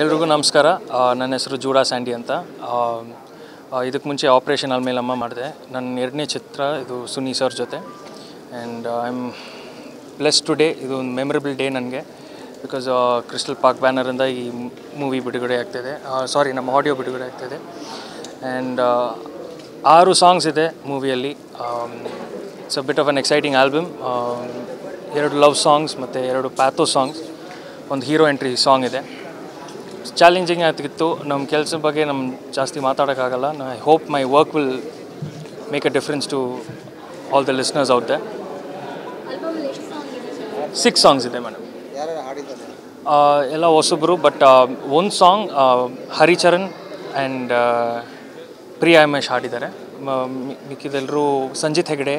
ಎಲ್ರಿಗೂ ನಮಸ್ಕಾರ. ನನ್ನ ಹೆಸರು ಜೂಡಾ ಸ್ಯಾಂಡಿ ಅಂತ. ಇದಕ್ಕೆ ಮುಂಚೆ ಆಪ್ರೇಷನ್ ಅಲ್ಮೇಲಮ್ಮ ಮಾಡಿದೆ. ನನ್ನ ಎರಡನೇ ಚಿತ್ರ, ಇದು ಸುನಿ ಸರ್ ಜೊತೆ. And I am blessed today ಇದು ಒಂದು ಮೆಮೊರಬಲ್ ಡೇ ನನಗೆ. ಬಿಕಾಸ್ ಕ್ರಿಸ್ಟಲ್ ಪಾರ್ಕ್ ಬ್ಯಾನರಿಂದ ಈ ಮೂವಿ ಬಿಡುಗಡೆ ಆಗ್ತಿದೆ. ಸಾರಿ ನಮ್ಮ ಆಡಿಯೋ ಬಿಡುಗಡೆ ಆಗ್ತಿದೆ. ಆ್ಯಂಡ್ ಆರು ಸಾಂಗ್ಸ್ ಇದೆ ಮೂವಿಯಲ್ಲಿ it's a bit of an exciting album ಎರಡು ಲವ್ ಸಾಂಗ್ಸ್ ಮತ್ತು ಎರಡು ಪ್ಯಾಥೋ ಸಾಂಗ್ಸ್ ಒಂದು ಹೀರೋ ಎಂಟ್ರಿ ಸಾಂಗ್ ಇದೆ. ಚಾಲೆಂಜಿಂಗ್ ಆಗ್ತಿತ್ತು ನಮ್ಮ ಕೆಲಸದ ಬಗ್ಗೆ ನಮ್ಮ ಜಾಸ್ತಿ ಮಾತಾಡೋಕ್ಕಾಗಲ್ಲ. I hope my work will make a difference to all the listeners out there six songs ಇದೆ ಮೇಡಮ್ ಎಲ್ಲ ಹೊಸಬ್ರು ಬಟ್ ಒಂದು ಸಾಂಗ್ ಹರಿಚರಣ್ ಆ್ಯಂಡ್ ಪ್ರಿಯಾ ಉಮೇಶ್ ಹಾಡಿದ್ದಾರೆ. ಮಿಕ್ಕಿದೆಲ್ಲರೂ ಸಂಜಿತ್ ಹೆಗಡೆ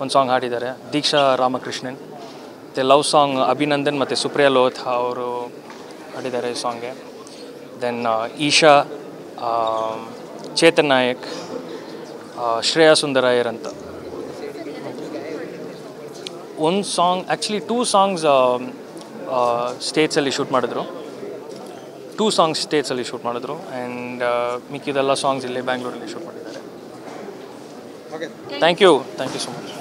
ಒಂದು ಸಾಂಗ್ ಹಾಡಿದ್ದಾರೆ. ದೀಕ್ಷಾ ರಾಮಕೃಷ್ಣನ್. ಮತ್ತು ಲವ್ ಸಾಂಗ್ ಅಭಿನಂದನ್ ಮತ್ತು ಸುಪ್ರಿಯಾ ಲೋತ್ ಅವರು ಹಾಡಿದ್ದಾರೆ ಈ ಸಾಂಗ್ಗೆ ದೆನ್ ಈಶಾ ಚೇತನ್ ನಾಯಕ್ ಶ್ರೇಯಾ ಸುಂದರಾಯರ್ ಅಂತ. ಒಂದು ಸಾಂಗ್ ಆ್ಯಕ್ಚುಲಿ ಟೂ ಸಾಂಗ್ಸ್ ಸ್ಟೇಟ್ಸಲ್ಲಿ ಶೂಟ್ ಮಾಡಿದ್ರು. ಟೂ ಸಾಂಗ್ಸ್ ಸ್ಟೇಟ್ಸಲ್ಲಿ ಶೂಟ್ ಮಾಡಿದ್ರು. ಆ್ಯಂಡ್ ಮಿಕ್ಕಿದೆಲ್ಲ ಸಾಂಗ್ಸ್ ಇಲ್ಲೇ ಬ್ಯಾಂಗ್ಳೂರಲ್ಲಿ ಶೂಟ್ ಮಾಡಿದ್ದಾರೆ. Thank you thank you so much